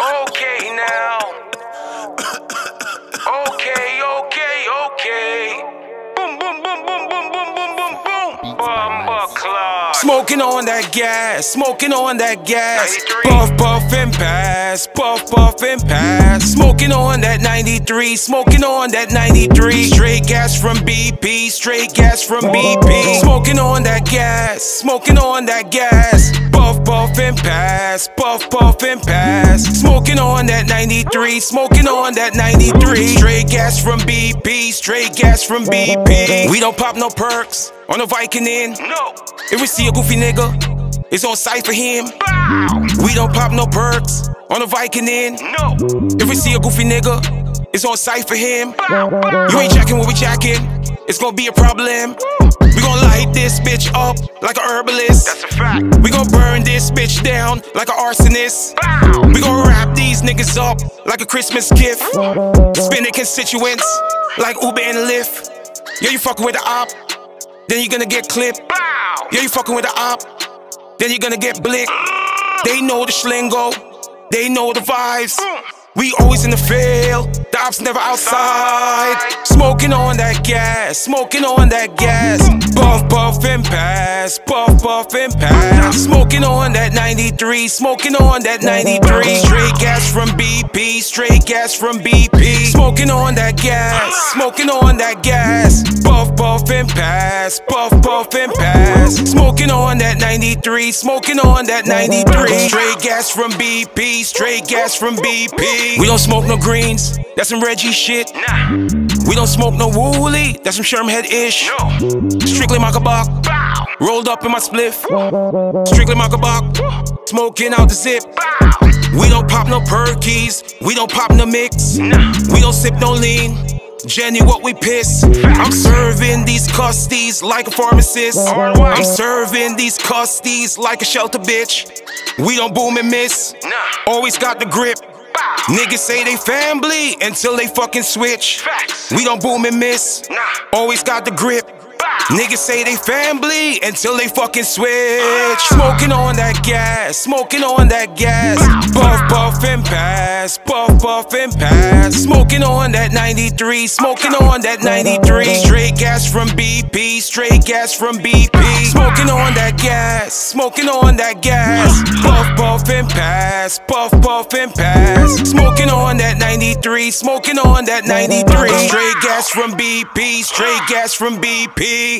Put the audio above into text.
Okay now. Okay, okay, okay. Boom, boom, boom, boom, boom, boom, boom, boom, boom. Bumba clock. Smoking on that gas, smoking on that gas. 93. Puff, puff, and pass, puff, puff, and pass. Smoking on that 93, smoking on that 93. Straight gas from BP, straight gas from BP. Smoking on that gas, smoking on that gas. Puff, puff, and pass, puff, puff, and pass. Smoking on that 93, smoking on that 93. Straight gas from BP, straight gas from BP. We don't pop no perks on the Viking in. No. If we see a goofy nigga, it's on sight for him. Bow. We don't pop no perks on the Viking in. No. If we see a goofy nigga, it's on sight for him. Bow, bow. You ain't checking what we checking, it's gonna be a problem. We gon' light this bitch up like a herbalist. That's a fact. We gon' burn this bitch down like an arsonist. Bow. We gon' wrap these niggas up like a Christmas gift. Spin their constituents like Uber and Lyft. Yeah, you fucking with the op, then you're gonna get clipped. Bow. Yeah, you fucking with the op, then you're gonna get blicked. Ah. They know the schlingo, they know the vibes. Mm. We always in the field, the ops never outside. Smoking on that gas, smoking on that gas. Puff, puff, and pass, puff, puff, and pass. Smoking on that 93, smoking on that 93. Straight gas from BP, straight gas from BP. Smoking on that gas, smoking on that gas. Puff, puff, and pass, puff, puff, and pass. Smoking on that 93, smoking on that 93. Straight gas from BP, straight gas from BP. We don't smoke no greens, that's some Reggie shit. Nah. We don't smoke no Wooly, that's some Sherm head ish. No. Strictly Mackabach, Bow. rolled up in my spliff. Strictly Mackabach, smoking out the zip. Bow. We don't pop no perkies, we don't pop no mix. Nah. We don't sip no lean. Henny, what we piss. I'm serving these custies like a pharmacist. I'm serving these custies like a shelter bitch. We don't boom and miss. Nah. Always got the grip. Niggas say they family until they fucking switch. Facts. We don't boom and miss. Nah. Always got the grip. Niggas say they family until they fucking switch. Smoking on that gas, smoking on that gas. Puff, puff, and pass, puff, puff, and pass. Smoking on that 93, smoking on that 93. Straight gas from BP, straight gas from BP. Smoking on that gas, smoking on that gas. Puff, puff, and pass, puff, puff, and pass. Smoking on that 93, smoking on that 93. Straight gas from BP, straight gas from BP.